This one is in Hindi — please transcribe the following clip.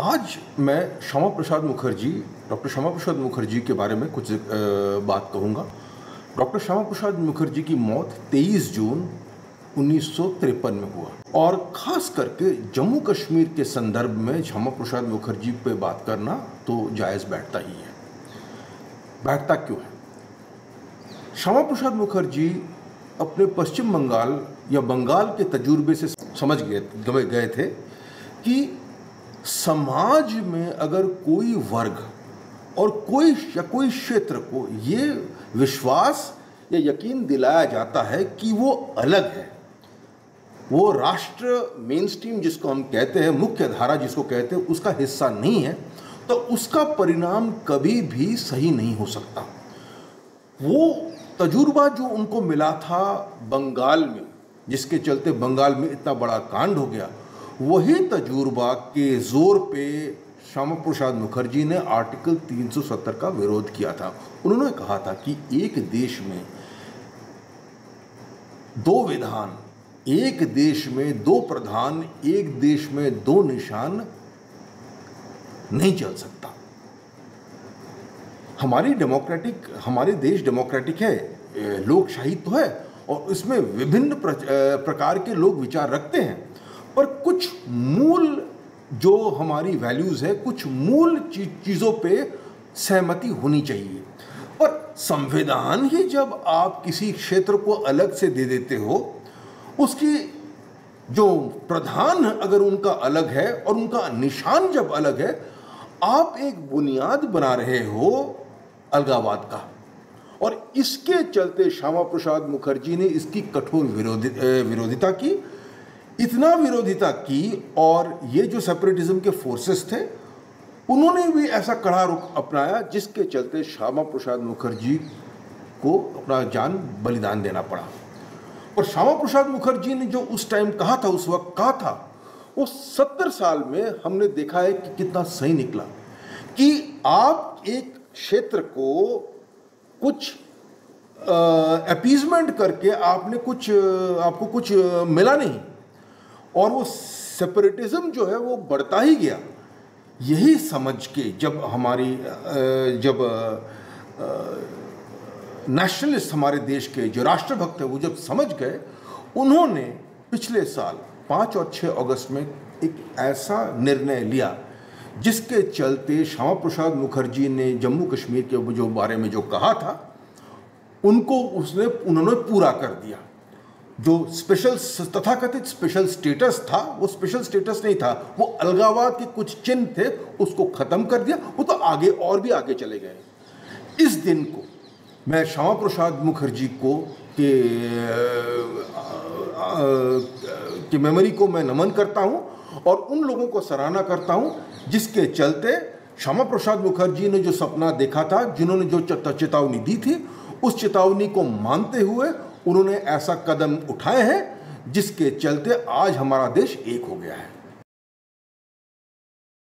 आज मैं श्यामा प्रसाद मुखर्जी, डॉक्टर श्यामा प्रसाद मुखर्जी के बारे में कुछ बात कहूँगा। डॉक्टर श्यामा प्रसाद मुखर्जी की मौत 23 जून उन्नीस सौ तिरपन में हुआ। और ख़ास करके जम्मू कश्मीर के संदर्भ में श्यामा प्रसाद मुखर्जी पे बात करना तो जायज़ बैठता ही है। बैठता क्यों है? श्यामा प्रसाद मुखर्जी अपने पश्चिम बंगाल या बंगाल के तजुर्बे से समझ गए गए थे कि समाज में अगर कोई वर्ग और कोई कोई क्षेत्र को ये विश्वास, या यकीन दिलाया जाता है कि वो अलग है। वो राष्ट्र मेन स्ट्रीम जिसको हम कहते हैं, मुख्य धारा जिसको कहते हैं, उसका हिस्सा नहीं है तो उसका परिणाम कभी भी सही नहीं हो सकता। वो तजुर्बा जो उनको मिला था बंगाल में, जिसके चलते बंगाल में इतना बड़ा कांड हो गया वही तजुर्बा के ज़ोर पे श्यामा प्रसाद मुखर्जी ने आर्टिकल 370 का विरोध किया था। उन्होंने कहा था कि एक देश में दो विधान, एक देश में दो प्रधान, एक देश में दो निशान नहीं चल सकता। हमारी डेमोक्रेटिक, हमारे देश डेमोक्रेटिक है लोकशाही तो है, और इसमें विभिन्न प्रकार के लोग विचार रखते हैं। कुछ मूल जो हमारी वैल्यूज़ है, कुछ मूल चीज़ों पे सहमति होनी चाहिए। और संविधान ही जब आप किसी क्षेत्र को अलग से दे देते हो, उसकी जो प्रधान अगर उनका अलग है और उनका निशान जब अलग है, आप एक बुनियाद बना रहे हो अलगावाद का। और इसके चलते श्यामा प्रसाद मुखर्जी ने इसकी कठोर विरोधि विरोधिता की। इतना विरोधिता की और ये जो सेपरेटिज्म के फोर्सेस थे, उन्होंने भी ऐसा कड़ा रुख अपनाया जिसके चलते श्यामा प्रसाद मुखर्जी को अपना जान बलिदान देना पड़ा। और श्यामा प्रसाद मुखर्जी ने जो उस टाइम कहा था, उस वक्त कहा था, वो सत्तर साल में हमने देखा है कि कितना सही निकला कि आप एक क्षेत्र को कुछ अपीजमेंट करके आपने कुछ, आपको कुछ मिला नहीं। और वो सेपरेटिज्म जो है वो बढ़ता ही गया। यही समझ के जब हमारी जब नेशनलिस्ट हमारे देश के जो राष्ट्रभक्त है वो जब समझ गए, उन्होंने पिछले साल पाँच और छः अगस्त में एक ऐसा निर्णय लिया, जिसके चलते श्यामा प्रसाद मुखर्जी ने जम्मू कश्मीर के जो बारे में जो कहा था, उनको उसने, उन्होंने पूरा कर दिया। जो स्पेशल तथाकथित स्पेशल स्टेटस था, वो स्पेशल स्टेटस नहीं था। वो अलगावाद के कुछ चिन्ह थे, उसको ख़त्म कर दिया, वो तो आगे और भी आगे चले गए। इस दिन को मैं श्यामा प्रसाद मुखर्जी को के की मेमोरी को मैं नमन करता हूँ और उन लोगों को सराहना करता हूँ, जिसके चलते श्यामा प्रसाद मुखर्जी ने जो सपना देखा था, जिन्होंने जो चेतावनी दी थी, उस चेतावनी को मानते हुए उन्होंने ऐसा कदम उठाए हैं जिसके चलते आज हमारा देश एक हो गया है।